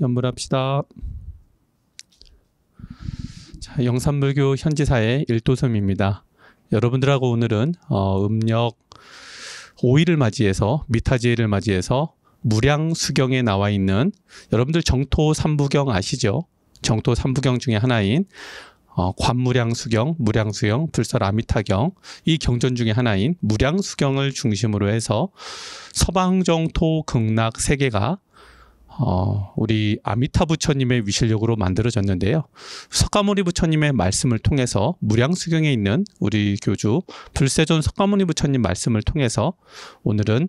연물합시다. 자, 영산불교 현지사의 일도섬입니다. 여러분들하고 오늘은 어, 음력 5일을 맞이해서 미타지를 맞이해서 무량 수경에 나와 있는 여러분들 정토 삼부경 아시죠? 정토 삼부경 중에 하나인 어, 관무량수경, 무량수경, 불설아미타경 이 경전 중에 하나인 무량수경을 중심으로 해서 서방정토 극락 세 개가 어, 우리 아미타 부처님의 위실력으로 만들어졌는데요. 석가모니 부처님의 말씀을 통해서 무량수경에 있는 우리 교주 불세존 석가모니 부처님 말씀을 통해서 오늘은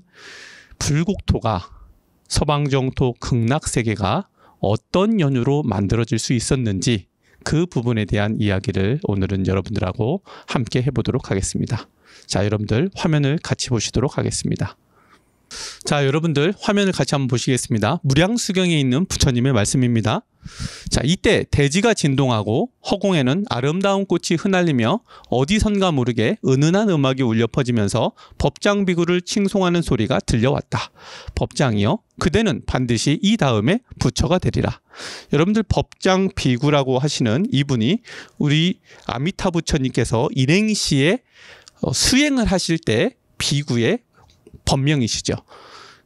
불국토가 서방정토 극락 세계가 어떤 연유로 만들어질 수 있었는지 그 부분에 대한 이야기를 오늘은 여러분들하고 함께 해보도록 하겠습니다. 자, 여러분들 화면을 같이 보시도록 하겠습니다. 자, 여러분들 화면을 같이 한번 보시겠습니다. 무량수경에 있는 부처님의 말씀입니다. 자, 이때 대지가 진동하고 허공에는 아름다운 꽃이 흩날리며 어디선가 모르게 은은한 음악이 울려 퍼지면서 법장 비구를 칭송하는 소리가 들려왔다. 법장이요. 그대는 반드시 이 다음에 부처가 되리라. 여러분들 법장 비구라고 하시는 이분이 우리 아미타 부처님께서 일행시에 어, 수행을 하실 때 비구의 법명이시죠.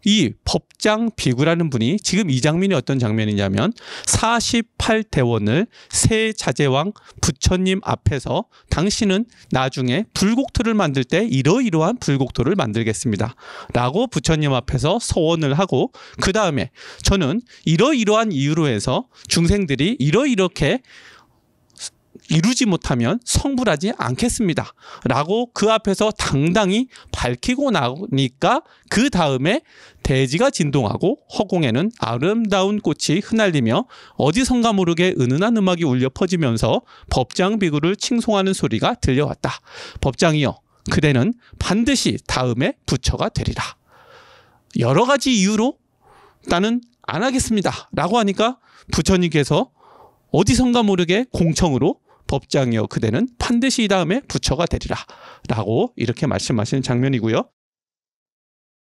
이 법장 비구라는 분이 지금 이 장면이 어떤 장면이냐면 48대원을 새 자제왕 부처님 앞에서 당신은 나중에 불국토를 만들 때 이러이러한 불국토를 만들겠습니다. 라고 부처님 앞에서 서원을 하고 그 다음에 저는 이러이러한 이유로 해서 중생들이 이러이렇게 이루지 못하면 성불하지 않겠습니다. 라고 그 앞에서 당당히 밝히고 나니까 그 다음에 대지가 진동하고 허공에는 아름다운 꽃이 흩날리며 어디선가 모르게 은은한 음악이 울려 퍼지면서 법장 비구를 칭송하는 소리가 들려왔다. 법장이여, 그대는 반드시 다음에 부처가 되리라. 여러 가지 이유로 나는 안 하겠습니다. 라고 하니까 부처님께서 어디선가 모르게 공청으로 법장이여 그대는 반드시 이 다음에 부처가 되리라 라고 이렇게 말씀하시는 장면이고요.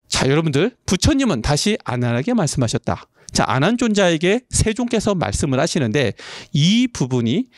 자 여러분들 부처님은 다시 안한하게 말씀하셨다. 자 안한존자에게 세종께서 말씀을 하시는데 이 부분이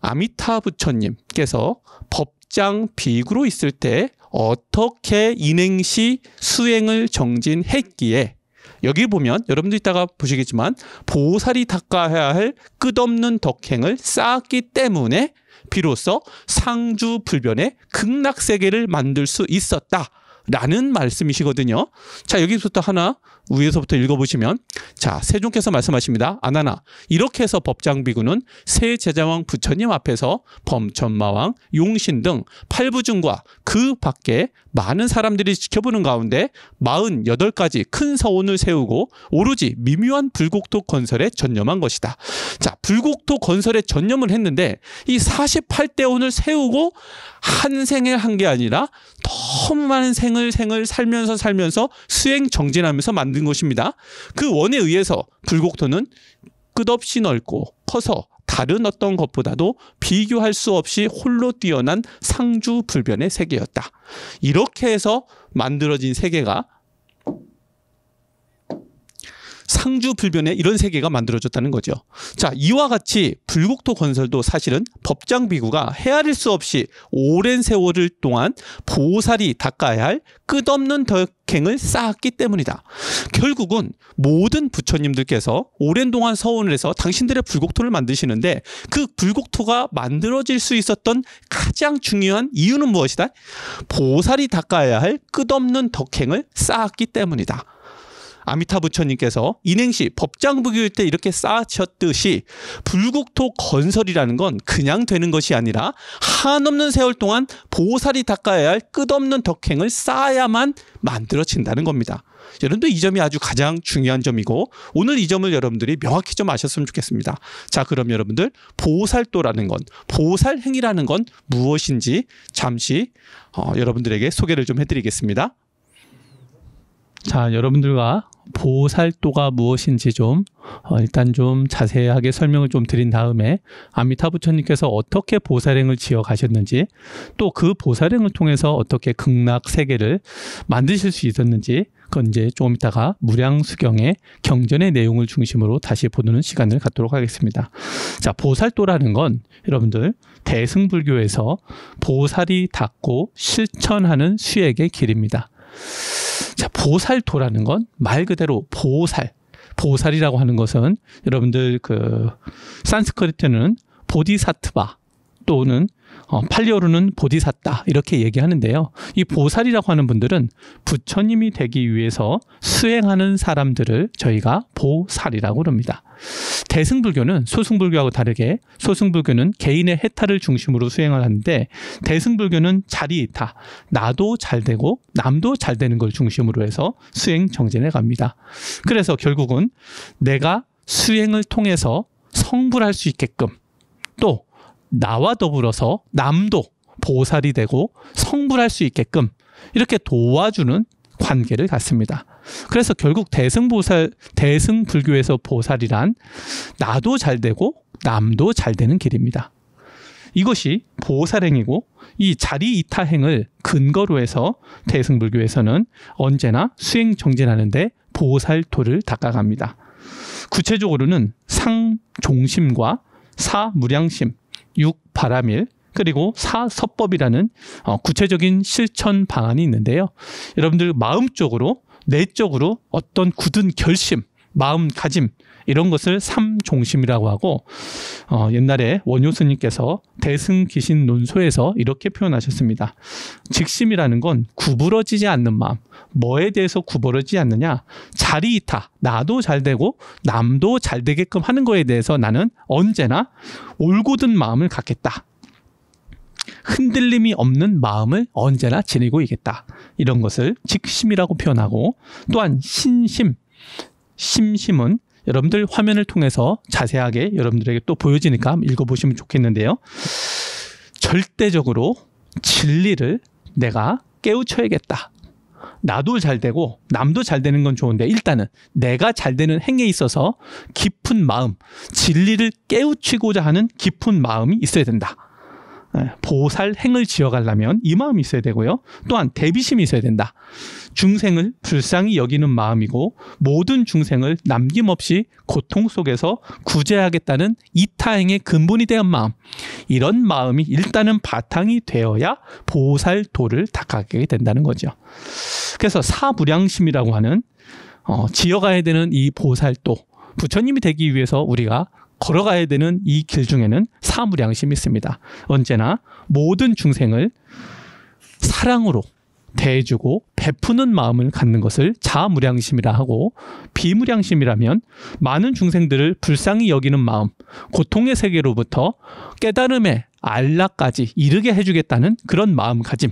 아미타 부처님께서 법장 비구로 있을 때 어떻게 인행시 수행을 정진했기에 여기 보면 여러분들 이따가 보시겠지만 보살이 닦아야 할 끝없는 덕행을 쌓았기 때문에 비로소 상주 불변의 극락 세계를 만들 수 있었다. 라는 말씀이시거든요. 자, 여기부터 하나 위에서부터 읽어보시면 자 세종께서 말씀하십니다. 아나나 이렇게 해서 법장비구는 새 제자왕 부처님 앞에서 범천마왕 용신 등 팔부중과 그 밖에 많은 사람들이 지켜보는 가운데 48가지 큰 서원을 세우고 오로지 미묘한 불국토 건설에 전념한 것이다. 자 불국토 건설에 전념을 했는데 이 48대원을 세우고 한 생에 한 게 아니라 너무 많은 생을 생을 살면서 살면서 수행 정진하면서 만든 것입니다. 그 원에 의해서 불국토는 끝없이 넓고 커서 다른 어떤 것보다도 비교할 수 없이 홀로 뛰어난 상주불변의 세계였다. 이렇게 해서 만들어진 세계가 상주불변에 이런 세계가 만들어졌다는 거죠. 자, 이와 같이 불국토 건설도 사실은 법장비구가 헤아릴 수 없이 오랜 세월을 동안 보살이 닦아야 할 끝없는 덕행을 쌓았기 때문이다. 결국은 모든 부처님들께서 오랜 동안 서원을 해서 당신들의 불국토를 만드시는데 그 불국토가 만들어질 수 있었던 가장 중요한 이유는 무엇이다? 보살이 닦아야 할 끝없는 덕행을 쌓았기 때문이다. 아미타 부처님께서 인행시 법장부교일 때 이렇게 쌓으셨듯이 불국토 건설이라는 건 그냥 되는 것이 아니라 한없는 세월 동안 보살이 닦아야 할 끝없는 덕행을 쌓아야만 만들어진다는 겁니다. 여러분들 이 점이 아주 가장 중요한 점이고 오늘 이 점을 여러분들이 명확히 좀 아셨으면 좋겠습니다. 자, 그럼 여러분들 보살도라는 건 보살행이라는 건 무엇인지 잠시 어, 여러분들에게 소개를 좀 해드리겠습니다. 자, 여러분들과 보살도가 무엇인지 좀 어, 일단 좀 자세하게 설명을 좀 드린 다음에 아미타 부처님께서 어떻게 보살행을 지어 가셨는지 또 그 보살행을 통해서 어떻게 극락 세계를 만드실 수 있었는지 그건 이제 조금 있다가 무량수경의 경전의 내용을 중심으로 다시 보는 시간을 갖도록 하겠습니다. 자, 보살도라는 건 여러분들 대승불교에서 보살이 닦고 실천하는 수액의 길입니다. 자, 보살도라는 건 말 그대로 보살. 보살이라고 하는 것은 여러분들 그 산스크리트는 보디사트바 또는 어, 팔리오르는 보디사타 이렇게 얘기하는데요. 이 보살이라고 하는 분들은 부처님이 되기 위해서 수행하는 사람들을 저희가 보살이라고 그럽니다. 대승불교는 소승불교하고 다르게 소승불교는 개인의 해탈을 중심으로 수행을 하는데 대승불교는 자리이타 나도 잘 되고 남도 잘 되는 걸 중심으로 해서 수행 정진해 갑니다. 그래서 결국은 내가 수행을 통해서 성불할 수 있게끔 또 나와 더불어서 남도 보살이 되고 성불할 수 있게끔 이렇게 도와주는 관계를 갖습니다. 그래서 결국 대승보살, 대승불교에서 보살이란 나도 잘 되고 남도 잘 되는 길입니다. 이것이 보살행이고 이 자리 이타행을 근거로 해서 대승불교에서는 언제나 수행 정진하는데 보살도를 닦아갑니다. 구체적으로는 상종심과 사무량심, 육바람일 그리고 사서법이라는 어, 구체적인 실천 방안이 있는데요. 여러분들 마음적으로 내적으로 어떤 굳은 결심, 마음가짐 이런 것을 삼종심이라고 하고 어, 옛날에 원효 스님께서 대승기신 논소에서 이렇게 표현하셨습니다. 직심이라는 건 구부러지지 않는 마음. 뭐에 대해서 구부러지지 않느냐? 자리이타. 나도 잘 되고 남도 잘 되게끔 하는 거에 대해서 나는 언제나 올곧은 마음을 갖겠다. 흔들림이 없는 마음을 언제나 지니고 있겠다. 이런 것을 직심이라고 표현하고 또한 신심, 심심은 여러분들 화면을 통해서 자세하게 여러분들에게 또 보여지니까 읽어보시면 좋겠는데요. 절대적으로 진리를 내가 깨우쳐야겠다. 나도 잘 되고 남도 잘 되는 건 좋은데 일단은 내가 잘 되는 행에 있어서 깊은 마음, 진리를 깨우치고자 하는 깊은 마음이 있어야 된다. 예, 보살 행을 지어가려면 이 마음이 있어야 되고요. 또한 대비심이 있어야 된다. 중생을 불쌍히 여기는 마음이고 모든 중생을 남김없이 고통 속에서 구제하겠다는 이타행의 근본이 되는 마음. 이런 마음이 일단은 바탕이 되어야 보살도를 닦아가게 된다는 거죠. 그래서 사무량심이라고 하는 어, 지어가야 되는 이 보살도 부처님이 되기 위해서 우리가 걸어가야 되는 이 길 중에는 사무량심이 있습니다. 언제나 모든 중생을 사랑으로 대해주고 베푸는 마음을 갖는 것을 자무량심이라 하고 비무량심이라면 많은 중생들을 불쌍히 여기는 마음, 고통의 세계로부터 깨달음의 안락까지 이르게 해주겠다는 그런 마음가짐.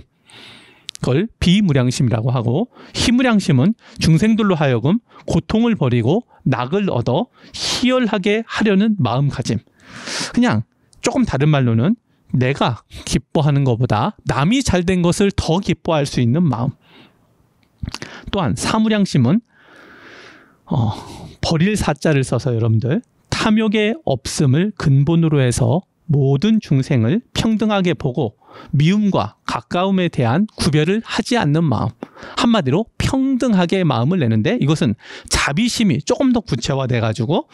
그걸 비무량심이라고 하고 희무량심은 중생들로 하여금 고통을 버리고 낙을 얻어 희열하게 하려는 마음가짐. 그냥 조금 다른 말로는 내가 기뻐하는 것보다 남이 잘 된 것을 더 기뻐할 수 있는 마음. 또한 사무량심은 어, 버릴 사자를 써서 여러분들 탐욕의 없음을 근본으로 해서 모든 중생을 평등하게 보고 미움과 가까움에 대한 구별을 하지 않는 마음. 한마디로 평등하게 마음을 내는데 이것은 자비심이 조금 더 구체화돼 가지고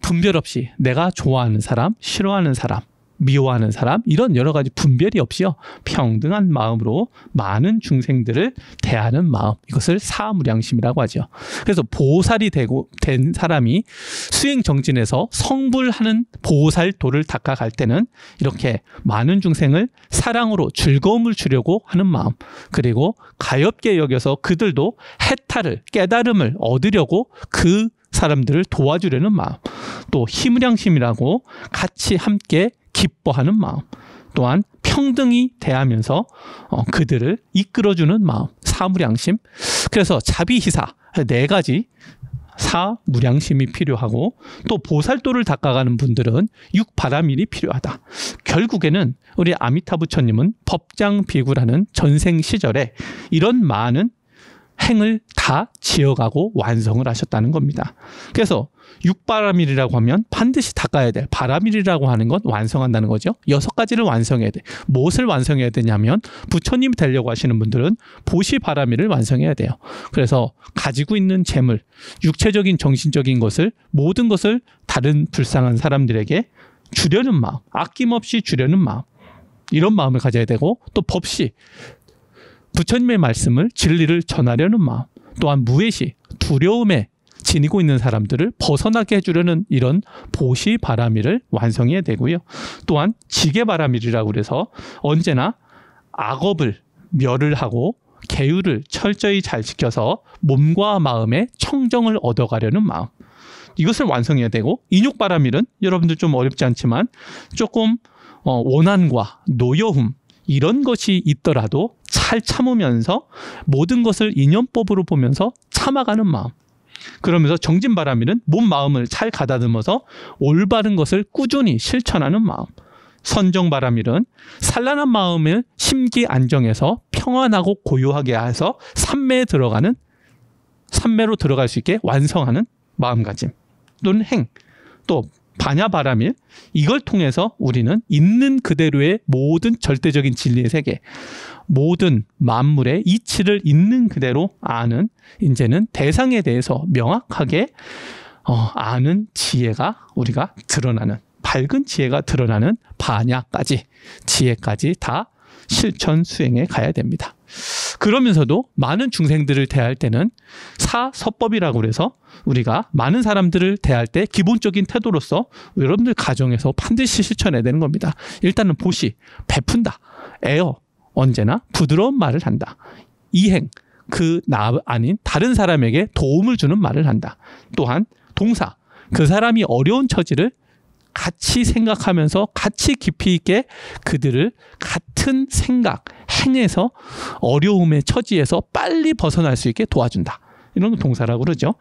분별 없이 내가 좋아하는 사람, 싫어하는 사람, 미워하는 사람 이런 여러 가지 분별이 없이요. 평등한 마음으로 많은 중생들을 대하는 마음. 이것을 사무량심이라고 하죠. 그래서 보살이 되고 된 사람이 수행 정진에서 성불하는 보살 도를 닦아갈 때는 이렇게 많은 중생을 사랑으로 즐거움을 주려고 하는 마음. 그리고 가엽게 여겨서 그들도 해탈을 깨달음을 얻으려고 그 사람들을 도와주려는 마음 또 희무량심이라고 같이 함께 기뻐하는 마음, 또한 평등히 대하면서 어, 그들을 이끌어주는 마음, 사무량심. 그래서 자비희사 네 가지 사무량심이 필요하고 또 보살도를 닦아가는 분들은 육바라밀이 필요하다. 결국에는 우리 아미타 부처님은 법장 비구라는 전생 시절에 이런 많은 행을 다 지어가고 완성을 하셨다는 겁니다. 그래서 육바라밀이라고 하면 반드시 닦아야 될 바라밀이라고 하는 건 완성한다는 거죠. 여섯 가지를 완성해야 돼. 무엇을 완성해야 되냐면 부처님이 되려고 하시는 분들은 보시 바라밀을 완성해야 돼요. 그래서 가지고 있는 재물, 육체적인 정신적인 것을 모든 것을 다른 불쌍한 사람들에게 주려는 마음, 아낌없이 주려는 마음. 이런 마음을 가져야 되고 또 법시 부처님의 말씀을 진리를 전하려는 마음 또한 무해시 두려움에 지니고 있는 사람들을 벗어나게 해주려는 이런 보시 바라미를 완성해야 되고요. 또한 지게 바라밀이라고 그래서 언제나 악업을 멸을 하고 계율을 철저히 잘 지켜서 몸과 마음의 청정을 얻어가려는 마음. 이것을 완성해야 되고 인육 바라밀은 여러분들 좀 어렵지 않지만 조금 어, 원한과 노여움 이런 것이 있더라도 잘 참으면서 모든 것을 인연법으로 보면서 참아가는 마음. 그러면서 정진바람이는 몸 마음을 잘 가다듬어서 올바른 것을 꾸준히 실천하는 마음. 선정바람일은 산란한 마음을 심기 안정해서 평안하고 고요하게 해서 삼매에 들어가는 삼매로 들어갈 수 있게 완성하는 마음가짐 또는 행. 또 반야 바람일 이걸 통해서 우리는 있는 그대로의 모든 절대적인 진리의 세계 모든 만물의 이치를 있는 그대로 아는 이제는 대상에 대해서 명확하게 어, 아는 지혜가 우리가 드러나는 밝은 지혜가 드러나는 반야까지 지혜까지 다 실천 수행에 가야 됩니다. 그러면서도 많은 중생들을 대할 때는 사서법이라고 그래서 우리가 많은 사람들을 대할 때 기본적인 태도로서 여러분들 가정에서 반드시 실천해야 되는 겁니다. 일단은 보시, 베푼다, 애어, 언제나 부드러운 말을 한다. 이행, 그 나 아닌 다른 사람에게 도움을 주는 말을 한다. 또한 동사, 그 사람이 어려운 처지를 같이 생각하면서 같이 깊이 있게 그들을 같은 생각, 행에서 어려움의 처지에서 빨리 벗어날 수 있게 도와준다. 이런 거 동사라고 그러죠.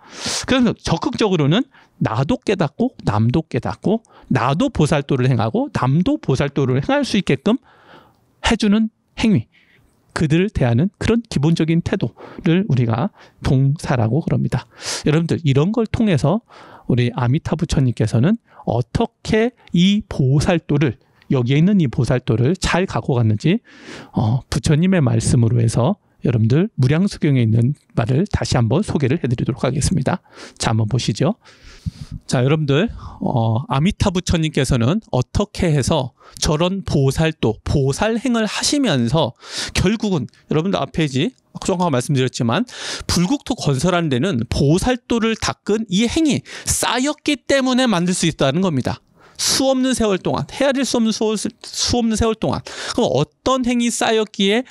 그래서 적극적으로는 나도 깨닫고 남도 깨닫고 나도 보살도를 행하고 남도 보살도를 행할 수 있게끔 해주는 행위. 그들을 대하는 그런 기본적인 태도를 우리가 동사라고 그럽니다. 여러분들 이런 걸 통해서 우리 아미타 부처님께서는 어떻게 이 보살도를 여기에 있는 이 보살도를 잘 갖고 갔는지 어, 부처님의 말씀으로 해서 여러분들 무량수경에 있는 말을 다시 한번 소개를 해드리도록 하겠습니다. 자 한번 보시죠. 자 여러분들 어, 아미타 부처님께서는 어떻게 해서 저런 보살도 보살행을 하시면서 결국은 여러분들 앞에지 정확하게 말씀드렸지만 불국토 건설하는 데는 보살도를 닦은 이 행이 쌓였기 때문에 만들 수 있다는 겁니다. 수 없는 세월 동안 헤아릴 수 없는 수, 수 없는 세월 동안 그럼 어떤 행이 쌓였기에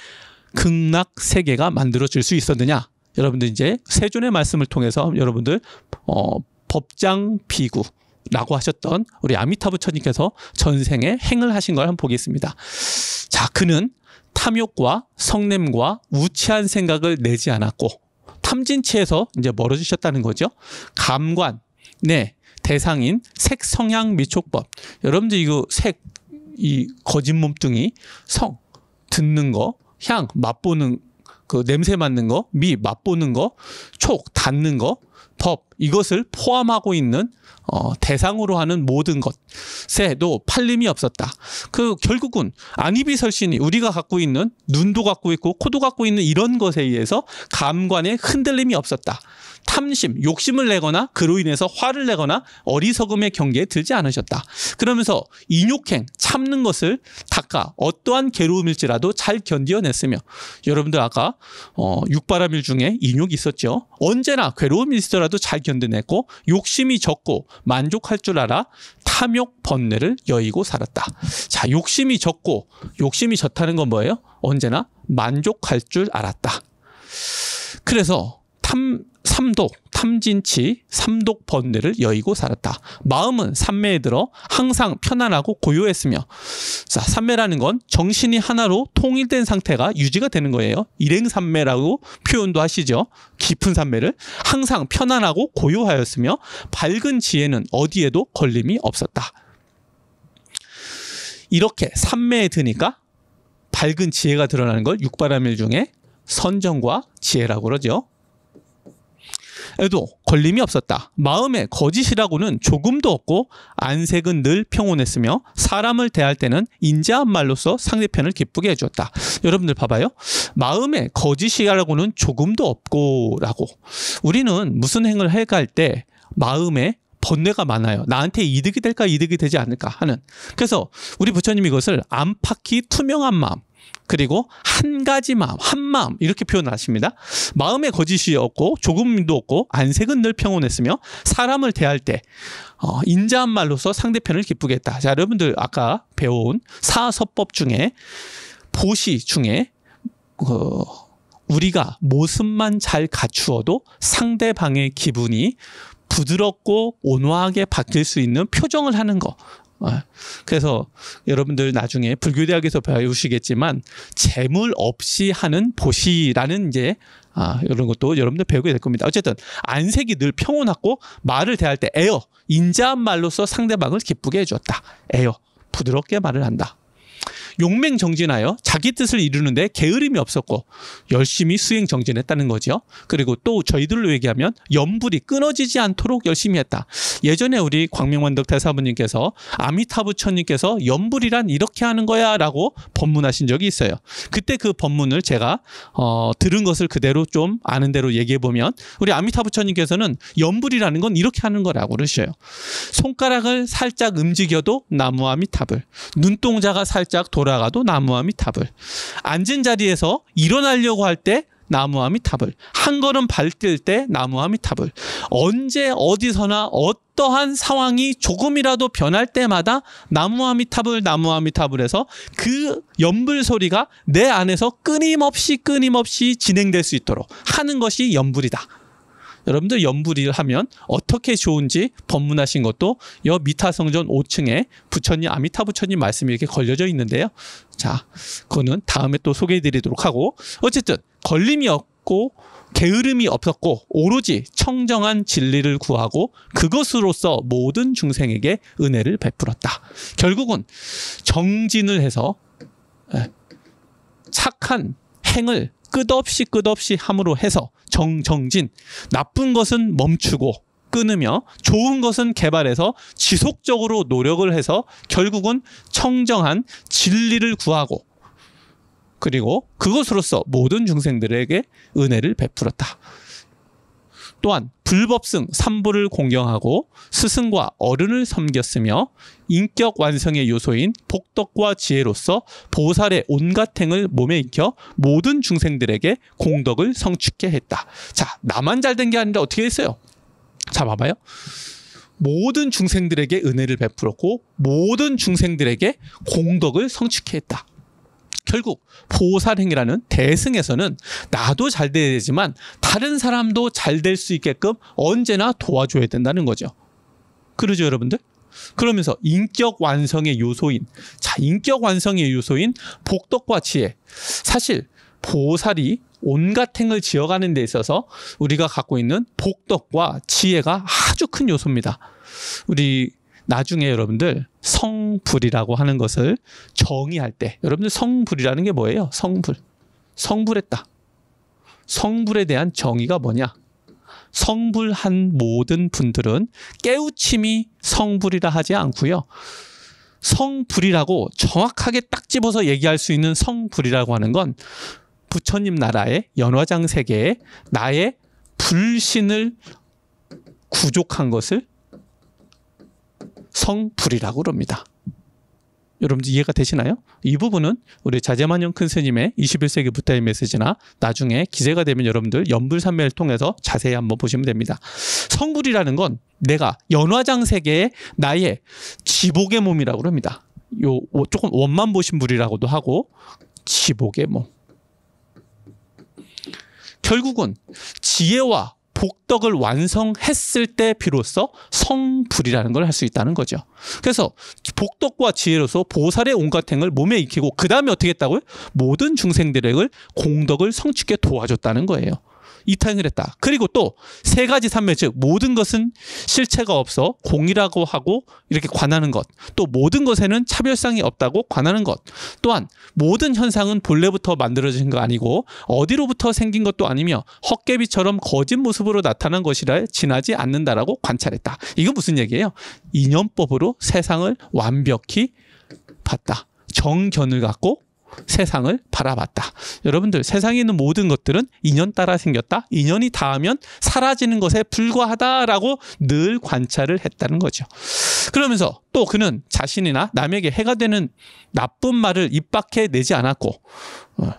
극락 세계가 만들어질 수 있었느냐? 여러분들 이제 세존의 말씀을 통해서 여러분들 어, 법장 비구 라고 하셨던 우리 아미타부 처님께서 전생에 행을 하신 걸 한번 보겠습니다. 자, 그는 탐욕과 성냄과 우치한 생각을 내지 않았고 탐진치에서 이제 멀어지셨다는 거죠. 감관, 네, 대상인 색, 성향, 미촉법. 여러분들 이거 색, 이 거짓 몸뚱이, 성, 듣는 거, 향, 맛보는 그 냄새 맡는 거, 미, 맛보는 거, 촉, 닿는 거, 법, 이것을 포함하고 있는 어, 대상으로 하는 모든 것에도 팔림이 없었다. 그 결국은 안이비설신이 우리가 갖고 있는 눈도 갖고 있고 코도 갖고 있는 이런 것에 의해서 감관에 흔들림이 없었다. 탐심, 욕심을 내거나 그로 인해서 화를 내거나 어리석음의 경계에 들지 않으셨다. 그러면서 인욕행, 참는 것을 닦아 어떠한 괴로움일지라도 잘 견디어냈으며 여러분들 아까 어, 육바라밀 중에 인욕이 있었죠. 언제나 괴로움이 있더라도 잘 견뎌냈고 욕심이 적고 만족할 줄 알아 탐욕 번뇌를 여의고 살았다. 자, 욕심이 적고 욕심이 적다는 건 뭐예요? 언제나 만족할 줄 알았다. 그래서 탐 삼독, 탐진치, 삼독 번뇌를 여의고 살았다. 마음은 삼매에 들어 항상 편안하고 고요했으며, 자, 삼매라는 건 정신이 하나로 통일된 상태가 유지가 되는 거예요. 일행삼매라고 표현도 하시죠. 깊은 삼매를 항상 편안하고 고요하였으며, 밝은 지혜는 어디에도 걸림이 없었다. 이렇게 삼매에 드니까 밝은 지혜가 드러나는 걸 육바라밀 중에 선정과 지혜라고 그러죠. 에도 걸림이 없었다. 마음에 거짓이라고는 조금도 없고 안색은 늘 평온했으며 사람을 대할 때는 인자한 말로서 상대편을 기쁘게 해주었다. 여러분들 봐봐요. 마음에 거짓이라고는 조금도 없고라고. 우리는 무슨 행을 해갈 때 마음에 번뇌가 많아요. 나한테 이득이 될까 이득이 되지 않을까 하는. 그래서 우리 부처님이 이것을 안팎이 투명한 마음 그리고 한 가지 마음, 한 마음 이렇게 표현하십니다. 마음에 거짓이 없고 조금도 없고 안색은 늘 평온했으며 사람을 대할 때 어, 인자한 말로서 상대편을 기쁘게 했다. 자, 여러분들 아까 배운 사서법 중에 보시 중에 어, 우리가 모습만 잘 갖추어도 상대방의 기분이 부드럽고 온화하게 바뀔 수 있는 표정을 하는 거. 어, 그래서 여러분들 나중에 불교대학에서 배우시겠지만 재물 없이 하는 보시라는 이제 아, 이런 것도 여러분들 배우게 될 겁니다. 어쨌든 안색이 늘 평온하고 말을 대할 때 애어 인자한 말로서 상대방을 기쁘게 해주었다. 애어 부드럽게 말을 한다. 용맹 정진하여 자기 뜻을 이루는데 게으름이 없었고 열심히 수행 정진했다는 거죠. 그리고 또 저희들로 얘기하면 연불이 끊어지지 않도록 열심히 했다. 예전에 우리 광명원덕 대사부님께서 아미타부처님께서 연불이란 이렇게 하는 거야라고 법문하신 적이 있어요. 그때 그 법문을 제가 어, 들은 것을 그대로 좀 아는 대로 얘기해 보면 우리 아미타부처님께서는 연불이라는 건 이렇게 하는 거라고 그러셔요. 손가락을 살짝 움직여도 나무 아미탑을 눈동자가 살짝 도 돌아가도 나무아미 탑을. 앉은 자리에서 일어나려고 할때 나무아미 탑을. 한 걸음 발뛸 때 나무아미 탑을. 언제 어디서나 어떠한 상황이 조금이라도 변할 때마다 나무아미 탑을 나무아미 탑을 해서 그 연불 소리가 내 안에서 끊임없이 끊임없이 진행될 수 있도록 하는 것이 연불이다. 여러분들 연불이를 하면 어떻게 좋은지 법문하신 것도 여 미타성전 5층에 부처님 아미타 부처님 말씀이 이렇게 걸려져 있는데요. 자, 그거는 다음에 또 소개해 드리도록 하고 어쨌든 걸림이 없고 게으름이 없었고 오로지 청정한 진리를 구하고 그것으로서 모든 중생에게 은혜를 베풀었다. 결국은 정진을 해서 예, 착한 행을 끝없이 끝없이 함으로 해서 정정진 나쁜 것은 멈추고 끊으며 좋은 것은 개발해서 지속적으로 노력을 해서 결국은 청정한 진리를 구하고 그리고 그것으로서 모든 중생들에게 은혜를 베풀었다. 또한 불법승 삼부를 공경하고 스승과 어른을 섬겼으며 인격 완성의 요소인 복덕과 지혜로서 보살의 온갖 행을 몸에 익혀 모든 중생들에게 공덕을 성취케 했다. 자, 나만 잘 된 게 아니라 어떻게 했어요? 자, 봐봐요. 모든 중생들에게 은혜를 베풀었고 모든 중생들에게 공덕을 성취케 했다. 결국 보살행이라는 대승에서는 나도 잘 돼야 되지만 다른 사람도 잘 될 수 있게끔 언제나 도와줘야 된다는 거죠. 그러죠, 여러분들? 그러면서 인격 완성의 요소인 자 인격 완성의 요소인 복덕과 지혜 사실 보살이 온갖 행을 지어가는 데 있어서 우리가 갖고 있는 복덕과 지혜가 아주 큰 요소입니다. 우리 나중에 여러분들 성불이라고 하는 것을 정의할 때 여러분들 성불이라는 게 뭐예요? 성불. 성불했다. 성불에 대한 정의가 뭐냐? 성불한 모든 분들은 깨우침이 성불이라 하지 않고요. 성불이라고 정확하게 딱 집어서 얘기할 수 있는 성불이라고 하는 건 부처님 나라의 연화장 세계에 나의 불신을 구족한 것을 성불이라고 그럽니다. 여러분 이해가 되시나요? 이 부분은 우리 자제만영 큰 스님의 21세기 부타의 메시지나 나중에 기재가 되면 여러분들 연불산매를 통해서 자세히 한번 보시면 됩니다. 성불이라는 건 내가 연화장 세계의 나의 지복의 몸이라고 그럽니다. 요 조금 원만 보신 불이라고도 하고 지복의 몸. 결국은 지혜와 복덕을 완성했을 때 비로소 성불이라는 걸 할 수 있다는 거죠. 그래서 복덕과 지혜로서 보살의 온갖 행을 몸에 익히고 그 다음에 어떻게 했다고요? 모든 중생들에게 공덕을 성취게 도와줬다는 거예요. 이타행을 했다. 그리고 또 세 가지 산매 즉 모든 것은 실체가 없어 공이라고 하고 이렇게 관하는 것. 또 모든 것에는 차별성이 없다고 관하는 것. 또한 모든 현상은 본래부터 만들어진 거 아니고 어디로부터 생긴 것도 아니며 헛개비처럼 거짓 모습으로 나타난 것이라 지나지 않는다라고 관찰했다. 이거 무슨 얘기예요? 인연법으로 세상을 완벽히 봤다. 정견을 갖고 세상을 바라봤다. 여러분들 세상에 있는 모든 것들은 인연 따라 생겼다. 인연이 닿으면 사라지는 것에 불과하다라고 늘 관찰을 했다는 거죠. 그러면서 또 그는 자신이나 남에게 해가 되는 나쁜 말을 입 밖에 내지 않았고 어,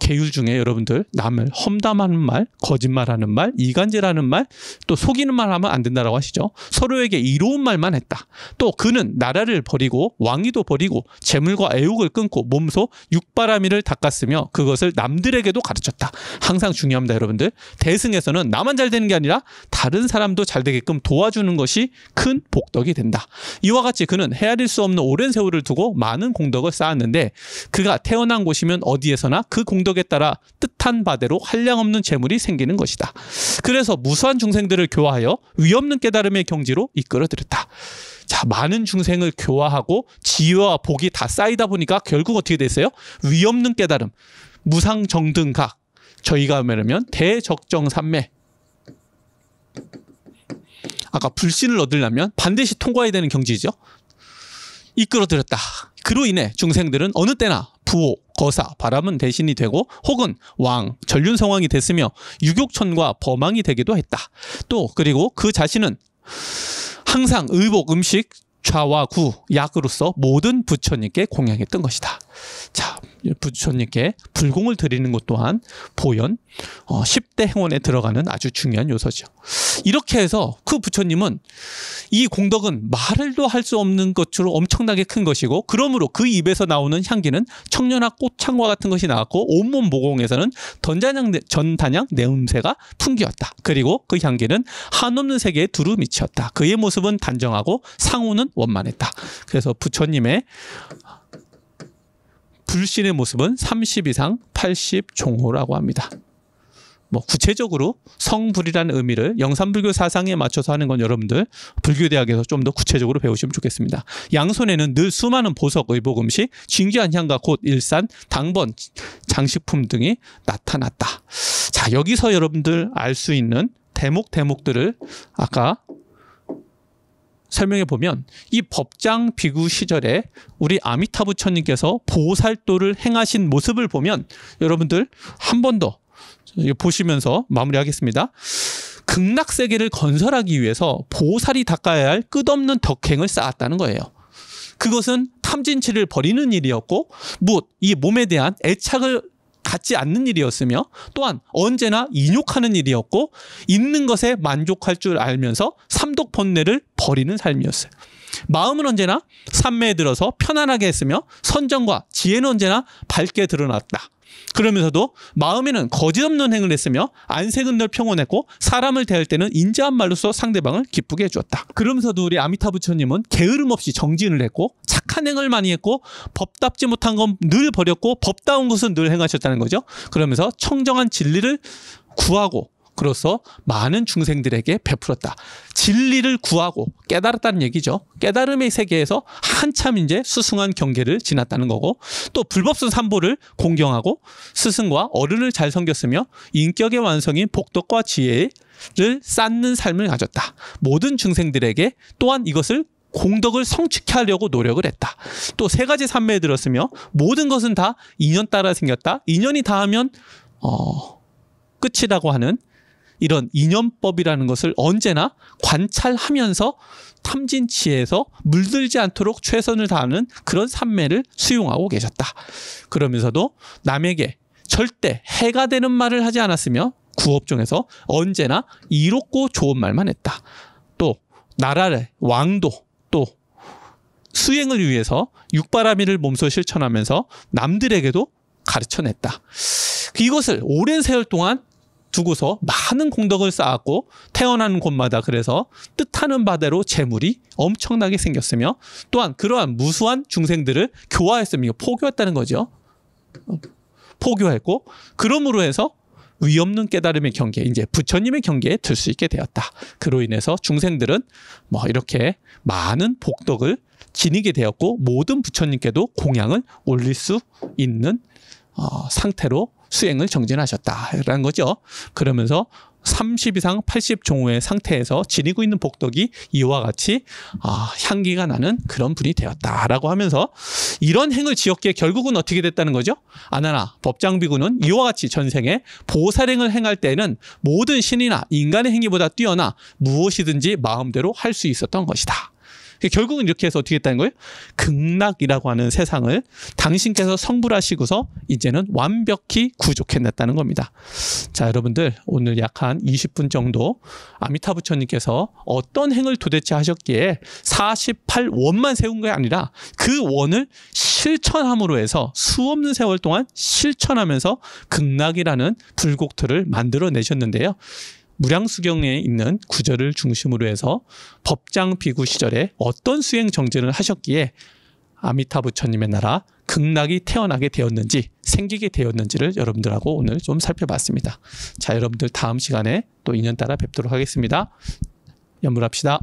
계율 중에 여러분들 남을 험담하는 말, 거짓말하는 말, 이간질하는 말, 또 속이는 말 하면 안 된다라고 하시죠. 서로에게 이로운 말만 했다. 또 그는 나라를 버리고 왕위도 버리고 재물과 애욕을 끊고 몸소 육바라미를 닦았으며 그것을 남들에게도 가르쳤다. 항상 중요합니다, 여러분들. 대승에서는 나만 잘 되는 게 아니라 다른 사람도 잘 되게끔 도와주는 것이 큰 복덕이 된다. 이와 같이 그는 헤아릴 수 없는 오랜 세월을 두고 많은 공덕을 쌓았는데 그가 태어난 곳이면 어디에서나 그 공덕 공덕에 따라 뜻한 바대로 한량없는 재물이 생기는 것이다. 그래서 무수한 중생들을 교화하여 위없는 깨달음의 경지로 이끌어들였다. 자, 많은 중생을 교화하고 지혜와 복이 다 쌓이다 보니까 결국 어떻게 됐어요? 위없는 깨달음, 무상정등각. 저희가 말하면 대적정산매. 아까 불신을 얻으려면 반드시 통과해야 되는 경지죠. 이끌어들였다. 그로 인해 중생들은 어느 때나 부호, 거사, 바람은 대신이 되고 혹은 왕, 전륜 성왕이 됐으며 유격천과 범왕이 되기도 했다. 또 그리고 그 자신은 항상 의복, 음식, 좌와 구, 약으로서 모든 부처님께 공양했던 것이다. 자, 부처님께 불공을 드리는 것 또한 보현 어, 10대 행원에 들어가는 아주 중요한 요소죠. 이렇게 해서 그 부처님은 이 공덕은 말을도 할 수 없는 것으로 엄청나게 큰 것이고 그러므로 그 입에서 나오는 향기는 청년화 꽃향과 같은 것이 나왔고 온몸 모공에서는 던자냥 전단양 내음새가 풍기었다. 그리고 그 향기는 한없는 세계에 두루 미치었다. 그의 모습은 단정하고 상호는 원만했다. 그래서 부처님의 불신의 모습은 30 이상 80 종호라고 합니다. 뭐 구체적으로 성불이라는 의미를 영산불교 사상에 맞춰서 하는 건 여러분들 불교대학에서 좀 더 구체적으로 배우시면 좋겠습니다. 양손에는 늘 수많은 보석, 의복, 음식, 진귀한 향과 곧 일산, 당번, 장식품 등이 나타났다. 자 여기서 여러분들 알 수 있는 대목 대목들을 아까 설명해 보면 이 법장 비구 시절에 우리 아미타 부처님께서 보살도를 행하신 모습을 보면 여러분들 한 번 더 보시면서 마무리하겠습니다. 극락 세계를 건설하기 위해서 보살이 닦아야 할 끝없는 덕행을 쌓았다는 거예요. 그것은 탐진치를 버리는 일이었고 무엇 이 몸에 대한 애착을 갖지 않는 일이었으며 또한 언제나 인욕하는 일이었고 있는 것에 만족할 줄 알면서 삼독 번뇌를 버리는 삶이었어요. 마음은 언제나 삼매에 들어서 편안하게 했으며 선정과 지혜는 언제나 밝게 드러났다. 그러면서도 마음에는 거짓 없는 행을 했으며 안색은 늘 평온했고 사람을 대할 때는 인자한 말로써 상대방을 기쁘게 해주었다. 그러면서도 우리 아미타 부처님은 게으름 없이 정진을 했고 착한 행을 많이 했고 법답지 못한 건 늘 버렸고 법다운 것은 늘 행하셨다는 거죠. 그러면서 청정한 진리를 구하고 그로써 많은 중생들에게 베풀었다. 진리를 구하고 깨달았다는 얘기죠. 깨달음의 세계에서 한참 이제 수승한 경계를 지났다는 거고 또 불법선 삼보를 공경하고 스승과 어른을 잘 섬겼으며 인격의 완성인 복덕과 지혜를 쌓는 삶을 가졌다. 모든 중생들에게 또한 이것을 공덕을 성취케 하려고 노력을 했다. 또 세 가지 산매에 들었으며 모든 것은 다 인연 따라 생겼다. 인연이 닿으면 어 끝이라고 하는 이런 인연법이라는 것을 언제나 관찰하면서 탐진치에서 물들지 않도록 최선을 다하는 그런 산매를 수용하고 계셨다. 그러면서도 남에게 절대 해가 되는 말을 하지 않았으며 구업종에서 언제나 이롭고 좋은 말만 했다. 또 나라를 왕도 또 수행을 위해서 육바라미를 몸소 실천하면서 남들에게도 가르쳐냈다. 이것을 오랜 세월 동안 두고서 많은 공덕을 쌓았고 태어나는 곳마다 그래서 뜻하는 바대로 재물이 엄청나게 생겼으며 또한 그러한 무수한 중생들을 교화했으며 포교했다는 거죠. 포교했고 그러므로 해서 위없는 깨달음의 경계, 이제 부처님의 경계에 들 수 있게 되었다. 그로 인해서 중생들은 뭐 이렇게 많은 복덕을 지니게 되었고 모든 부처님께도 공양을 올릴 수 있는 어, 상태로 수행을 정진하셨다라는 거죠. 그러면서 30 이상 80 종호의 상태에서 지니고 있는 복덕이 이와 같이 아, 향기가 나는 그런 분이 되었다라고 하면서 이런 행을 지었기에 결국은 어떻게 됐다는 거죠? 아나나 법장비구는 이와 같이 전생에 보살행을 행할 때는 모든 신이나 인간의 행위보다 뛰어나 무엇이든지 마음대로 할 수 있었던 것이다. 결국은 이렇게 해서 어떻게 했다는 거예요? 극락이라고 하는 세상을 당신께서 성불하시고서 이제는 완벽히 구족해냈다는 겁니다. 자, 여러분들 오늘 약 한 20분 정도 아미타 부처님께서 어떤 행을 도대체 하셨기에 48원만 세운 게 아니라 그 원을 실천함으로 해서 수없는 세월 동안 실천하면서 극락이라는 불곡토를 만들어내셨는데요. 무량수경에 있는 구절을 중심으로 해서 법장 비구 시절에 어떤 수행 정진을 하셨기에 아미타 부처님의 나라 극락이 태어나게 되었는지 생기게 되었는지를 여러분들하고 오늘 좀 살펴봤습니다. 자, 여러분들 다음 시간에 또 인연 따라 뵙도록 하겠습니다. 연물합시다.